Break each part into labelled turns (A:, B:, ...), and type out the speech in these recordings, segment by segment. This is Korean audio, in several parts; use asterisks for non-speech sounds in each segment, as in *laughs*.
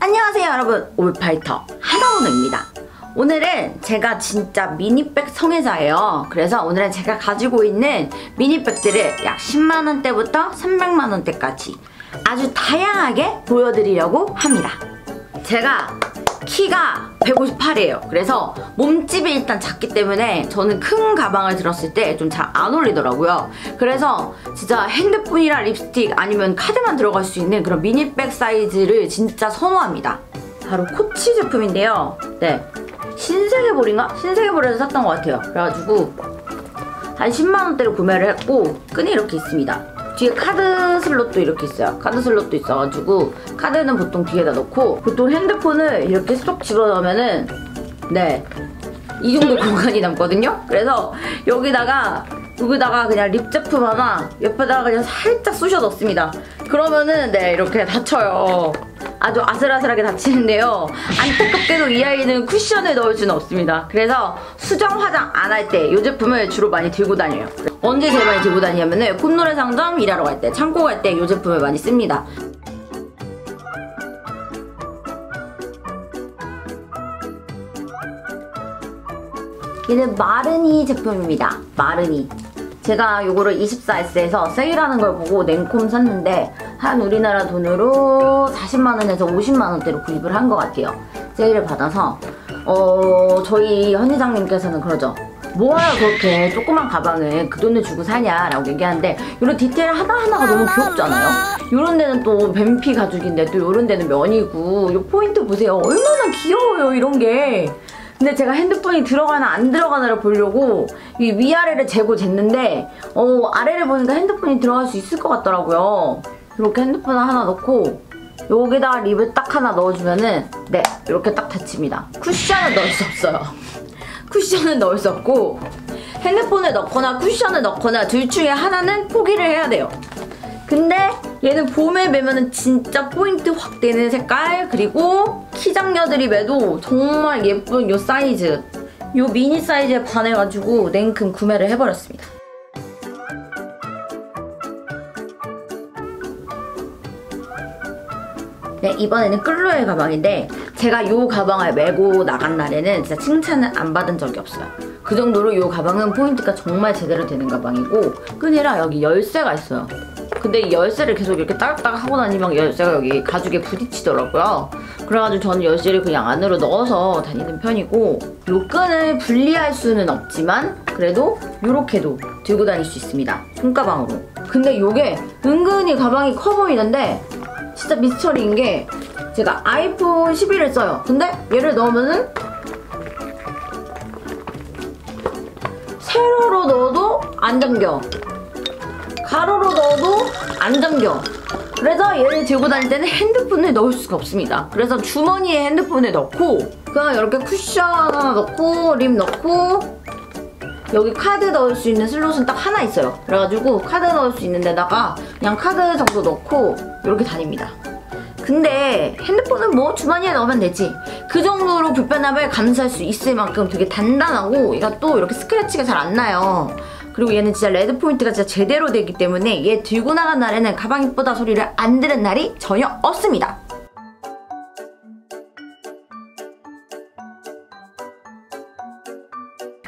A: 안녕하세요 여러분. 올파이터 하나오너입니다. 오늘은 제가 진짜 미니백 성애자예요. 그래서 오늘은 제가 가지고 있는 미니백들을 약 10만원대부터 300만원대까지 아주 다양하게 보여드리려고 합니다. 제가 키가 158이에요. 그래서 몸집이 일단 작기 때문에 저는 큰 가방을 들었을 때 좀 잘 안 어울리더라고요. 그래서 진짜 핸드폰이랑 립스틱 아니면 카드만 들어갈 수 있는 그런 미니백 사이즈를 진짜 선호합니다. 바로 코치 제품인데요. 네. 신세계몰인가? 신세계몰에서 샀던 것 같아요. 그래가지고 한 10만원대로 구매를 했고 끈이 이렇게 있습니다. 뒤에 카드 슬롯도 이렇게 있어요. 카드 슬롯도 있어가지고 카드는 보통 뒤에다 넣고 보통 핸드폰을 이렇게 쏙 집어넣으면은 네. 이 정도 *laughs* 공간이 남거든요. 그래서 여기다가 여기다가 그냥 lip 제품 하나 옆에다가 그냥 살짝 쑤셔 넣습니다. 그러면은 네 이렇게 닫혀요. 아주 아슬아슬하게 닫히는데요. 안타깝게도 이 아이는 쿠션을 넣을 수는 없습니다. 그래서 수정 화장 안 할 때 이 제품을 주로 많이 들고 다녀요. 언제 제일 많이 들고 다니냐면은 콧노래 상점 일하러 갈 때, 창고 갈 때 이 제품을 많이 씁니다. 얘는 마르니 제품입니다. 마르니. 제가 이거를 24S에서 세일하는 걸 보고 냉콤 샀는데 한 우리나라 돈으로 40만원에서 50만원대로 구입을 한 것 같아요. 세일을 받아서 어 저희 현회장님께서는 그러죠. 뭐하러 그렇게 조그만 가방을 그 돈을 주고 사냐라고 얘기하는데 이런 디테일 하나하나가 너무 귀엽잖아요. 이런 데는 또 뱀피 가죽인데 또 이런 데는 면이고 이 포인트 보세요. 얼마나 귀여워요 이런 게. 근데 제가 핸드폰이 들어가나 안 들어가나를 보려고 이 위아래를 재고 쟀는데 어 아래를 보니까 핸드폰이 들어갈 수 있을 것 같더라고요. 이렇게 핸드폰을 하나 넣고 여기다가 립을 딱 하나 넣어주면은 네 이렇게 딱 닫힙니다. 쿠션을 넣을 수 없어요. 쿠션을 넣을 수 없고 핸드폰을 넣거나 쿠션을 넣거나 둘 중에 하나는 포기를 해야 돼요. 근데 얘는 봄에 매면은 진짜 포인트 확 되는 색깔 그리고 키장녀들이 매도 정말 예쁜 이 사이즈 이 미니 사이즈에 반해가지고 냉큼 구매를 해버렸습니다. 네, 이번에는 끌로의 가방인데 제가 이 가방을 메고 나간 날에는 진짜 칭찬을 안 받은 적이 없어요. 그 정도로 이 가방은 포인트가 정말 제대로 되는 가방이고 끈이랑 여기 열쇠가 있어요. 근데 이 열쇠를 계속 이렇게 따각따각 하고 다니면 열쇠가 여기 가죽에 부딪히더라고요. 그래가지고 저는 열쇠를 그냥 안으로 넣어서 다니는 편이고 이 끈을 분리할 수는 없지만 그래도 이렇게도 들고 다닐 수 있습니다. 손가방으로. 근데 이게 은근히 가방이 커 보이는데 진짜 미스터리인 게 제가 아이폰 11을 써요. 근데 얘를 넣으면은 세로로 넣어도 안 잠겨. 가로로 넣어도 안 잠겨. 그래서 얘를 들고 다닐 때는 핸드폰을 넣을 수가 없습니다. 그래서 주머니에 핸드폰을 넣고 그냥 이렇게 쿠션 하나 넣고 lip 넣고 여기 카드 넣을 수 있는 슬롯은 딱 하나 있어요. 그래가지고 카드 넣을 수 있는 데다가 그냥 카드 정도 넣고 이렇게 다닙니다. 근데 핸드폰은 뭐 주머니에 넣으면 되지. 그 정도로 불편함을 감수할 수 있을 만큼 되게 단단하고 얘가 또 이렇게 스크래치가 잘 안 나요. 그리고 얘는 진짜 red 포인트가 진짜 제대로 되기 때문에 얘 들고 나간 날에는 가방 이쁘다 소리를 안 들은 날이 전혀 없습니다.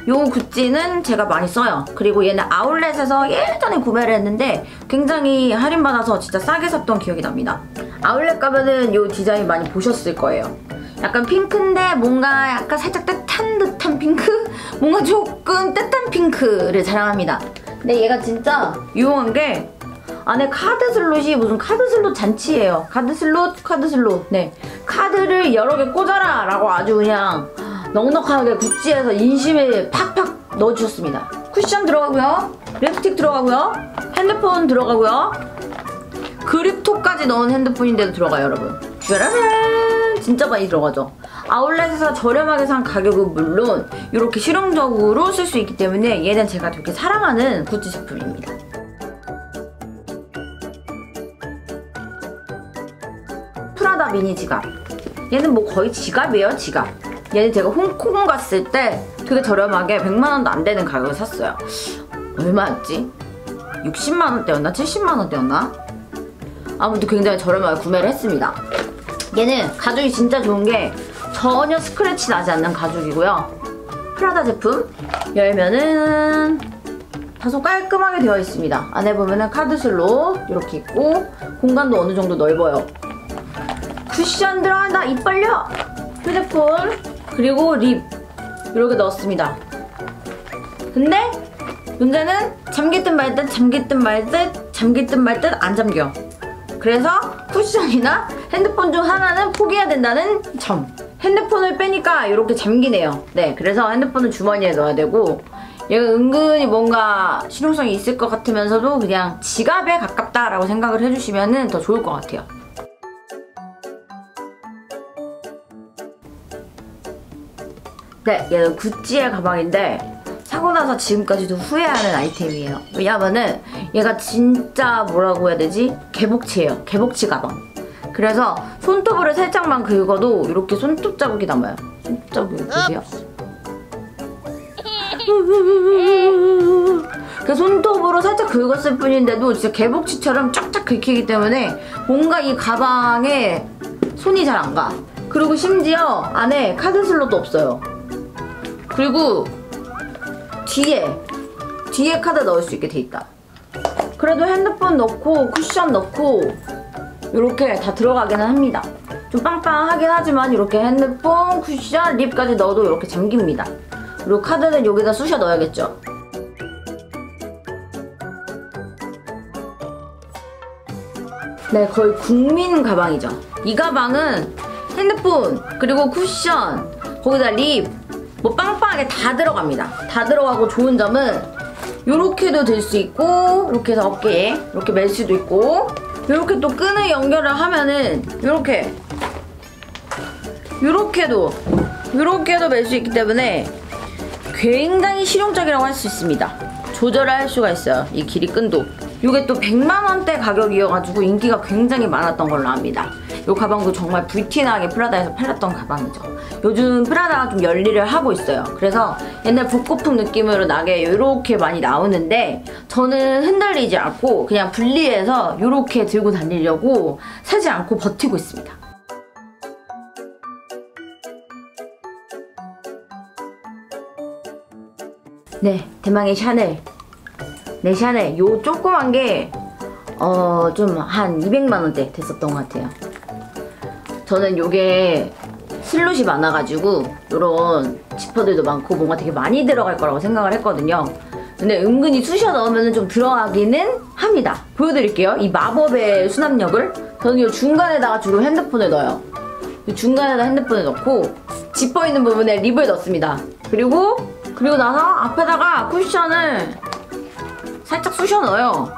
A: 요 구찌는 제가 많이 써요. 그리고 얘는 아울렛에서 예전에 구매를 했는데 굉장히 할인받아서 진짜 싸게 샀던 기억이 납니다. 아울렛 가면은 요 디자인 많이 보셨을 거예요. 약간 핑크인데 뭔가 약간 살짝 따뜻한 듯한 핑크? *laughs* 뭔가 조금 따뜻한 핑크를 자랑합니다. 근데 얘가 진짜 유용한 게 안에 카드 슬롯이 무슨 카드 슬롯 잔치예요. 카드 슬롯, 카드 슬롯. 네. 카드를 여러 개 꽂아라! 라고 아주 그냥 넉넉하게 구찌에서 인심에 팍팍 넣어주셨습니다. 쿠션 들어가고요. 립스틱 들어가고요. 핸드폰 들어가고요. 그립톡까지 넣은 핸드폰인데도 들어가요, 여러분. 쭈라란! 진짜 많이 들어가죠. 아울렛에서 저렴하게 산 가격은 물론 이렇게 실용적으로 쓸 수 있기 때문에 얘는 제가 되게 사랑하는 구찌 제품입니다. 프라다 미니 지갑. 얘는 뭐 거의 지갑이에요, 지갑. 얘는 제가 홍콩 갔을 때 되게 저렴하게 100만원도 안 되는 가격을 샀어요. 얼마였지? 60만원대였나? 70만원대였나? 아무튼 굉장히 저렴하게 구매를 했습니다. 얘는 가죽이 진짜 좋은 게 전혀 스크래치 나지 않는 가죽이고요. 프라다 제품 열면은 다소 깔끔하게 되어 있습니다. 안에 보면은 카드 슬롯 이렇게 있고 공간도 어느 정도 넓어요. 쿠션 들어간다 입 벌려 휴대폰 그리고 립 이렇게 넣었습니다. 근데 문제는 잠기듯 말듯 잠기듯 말듯 잠기듯 말듯 안 잠겨. 그래서 쿠션이나 핸드폰 중 하나는 포기해야 된다는 점. 핸드폰을 빼니까 이렇게 잠기네요. 네, 그래서 핸드폰은 주머니에 넣어야 되고 얘가 은근히 뭔가 실용성이 있을 것 같으면서도 그냥 지갑에 가깝다라고 생각을 해주시면 더 좋을 것 같아요. 네, 얘는 구찌의 가방인데 사고 나서 지금까지도 후회하는 아이템이에요. 왜냐면은 얘가 진짜 뭐라고 해야 되지? 개복치예요. 개복치 가방. 그래서 손톱으로 살짝만 긁어도 이렇게 손톱 자국이 남아요. 손톱 자국이 보세요. 그 손톱으로 살짝 긁었을 뿐인데도 진짜 개복치처럼 쫙쫙 긁히기 때문에 뭔가 이 가방에 손이 잘 안 가. 그리고 심지어 안에 카드 슬롯도 없어요. 그리고 뒤에 뒤에 카드 넣을 수 있게 돼 있다. 그래도 핸드폰 넣고 쿠션 넣고 이렇게 다 들어가기는 합니다. 좀 빵빵하긴 하지만 이렇게 핸드폰, 쿠션, 립까지 넣어도 이렇게 잠깁니다. 그리고 카드는 여기다 쑤셔 넣어야겠죠. 네, 거의 국민 가방이죠. 이 가방은 핸드폰, 그리고 쿠션, 거기다 립, 뭐 빵빵하게 다 들어갑니다. 다 들어가고 좋은 점은 이렇게도 될 수 있고 이렇게 해서 어깨에 이렇게 멜 수도 있고 이렇게 또 끈을 연결을 하면은 이렇게 이렇게도 이렇게도 멜 수 있기 때문에 굉장히 실용적이라고 할 수 있습니다. 조절을 할 수가 있어요. 이 길이 끈도. 이게 또 100만 원대 가격이어가지고 인기가 굉장히 많았던 걸로 압니다. 이 가방도 정말 불티나게 프라다에서 팔렸던 가방이죠. 요즘 프라다가 좀 열일을 하고 있어요. 그래서 옛날 북고풍 느낌으로 나게 이렇게 많이 나오는데 저는 흔들리지 않고 그냥 분리해서 이렇게 들고 다니려고 사지 않고 버티고 있습니다. 네, 대망의 샤넬. 네, 샤넬. 요 조그만 게, 어, 좀 한 200만원대 됐었던 것 같아요. 저는 요게 슬롯이 많아가지고, 요런 지퍼들도 많고, 뭔가 되게 많이 들어갈 거라고 생각을 했거든요. 근데 은근히 쑤셔 넣으면 좀 들어가기는 합니다. 보여드릴게요. 이 마법의 수납력을. 저는 이 중간에다가 주로 핸드폰을 넣어요. 이 중간에다 핸드폰을 넣고, 지퍼 있는 부분에 립을 넣습니다. 그리고 그리고 나서 앞에다가 쿠션을 살짝 쑤셔 넣어요.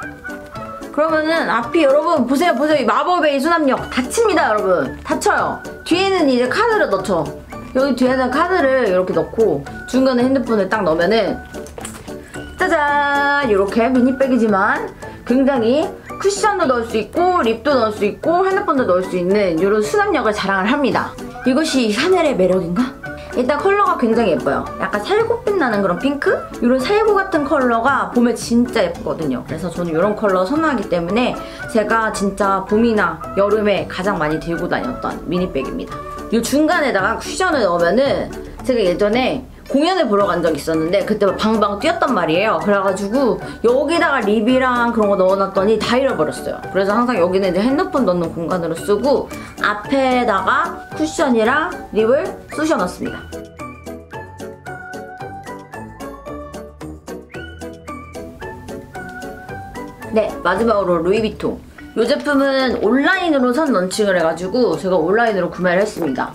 A: 그러면은 앞이 여러분 보세요 보세요. 이 마법의 수납력 닫힙니다 여러분. 닫혀요. 뒤에는 이제 카드를 넣죠. 여기 뒤에는 카드를 이렇게 넣고 중간에 핸드폰을 딱 넣으면은 짜잔! 이렇게 미니백이지만 굉장히 쿠션도 넣을 수 있고 립도 넣을 수 있고 핸드폰도 넣을 수 있는 이런 수납력을 자랑을 합니다. 이것이 샤넬의 매력인가? 일단 컬러가 굉장히 예뻐요. 약간 살구빛 나는 그런 핑크? 이런 살구 같은 컬러가 봄에 진짜 예쁘거든요. 그래서 저는 이런 컬러 선호하기 때문에 제가 진짜 봄이나 여름에 가장 많이 들고 다녔던 미니백입니다. 이 중간에다가 쿠션을 넣으면은 제가 예전에 공연을 보러 간 적 있었는데 그때 방방 뛰었단 말이에요. 그래가지고 여기다가 립이랑 그런 거 넣어놨더니 다 잃어버렸어요. 그래서 항상 여기는 이제 핸드폰 넣는 공간으로 쓰고 앞에다가 쿠션이랑 립을 쑤셔 넣습니다. 네, 마지막으로 루이비통. 이 제품은 온라인으로 선 런칭을 해가지고 제가 온라인으로 구매를 했습니다.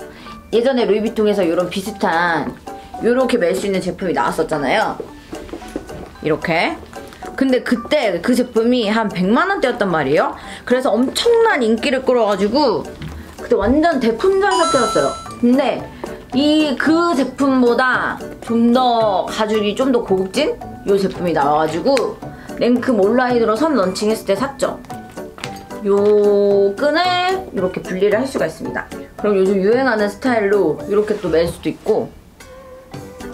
A: 예전에 루이비통에서 이런 비슷한 이렇게 멜 수 있는 제품이 나왔었잖아요. 이렇게. 근데 그때 그 제품이 한 100만원대였단 말이에요. 그래서 엄청난 인기를 끌어가지고 그때 완전 대풍전 사태였어요. 근데 이 그 제품보다 좀 더 가죽이 좀 더 고급진 이 제품이 나와가지고 랭큼 온라인으로 선 런칭했을 때 샀죠. 요 끈을 이렇게 분리를 할 수가 있습니다. 그럼 요즘 유행하는 스타일로 이렇게 또 멜 수도 있고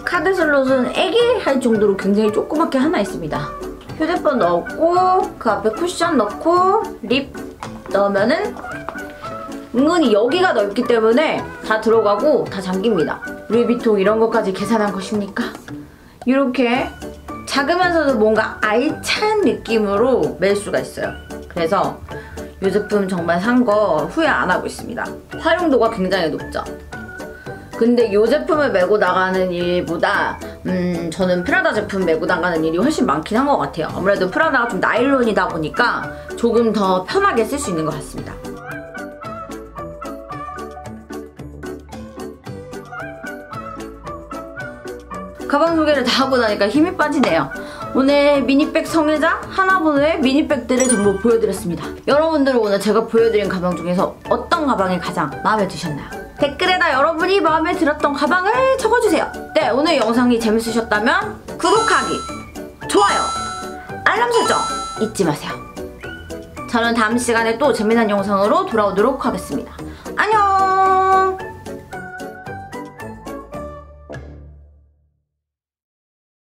A: 카드 슬롯은 애기 할 정도로 굉장히 조그맣게 하나 있습니다. 휴대폰 넣고 그 앞에 쿠션 넣고 립 넣으면은 은근히 여기가 넓기 때문에 다 들어가고 다 잠깁니다. 루이비통 이런 것까지 계산한 것입니까? 이렇게 작으면서도 뭔가 알찬 느낌으로 멜 수가 있어요. 그래서 이 제품 정말 산 거 후회 안 하고 있습니다. 활용도가 굉장히 높죠. 근데 이 제품을 메고 나가는 일보다 음 저는 프라다 제품 메고 나가는 일이 훨씬 많긴 한 것 같아요. 아무래도 프라다가 좀 나일론이다 보니까 조금 더 편하게 쓸 수 있는 것 같습니다. 가방 소개를 다 하고 나니까 힘이 빠지네요. 오늘 미니백 성애자 하나번호의 미니백들을 전부 보여드렸습니다. 여러분들은 오늘 제가 보여드린 가방 중에서 어떤 가방이 가장 마음에 드셨나요? 댓글에다 여러분이 마음에 들었던 가방을 적어주세요. 네, 오늘 영상이 재밌으셨다면 구독하기, 좋아요, 알람 설정 잊지 마세요. 저는 다음 시간에 또 재미난 영상으로 돌아오도록 하겠습니다. 안녕!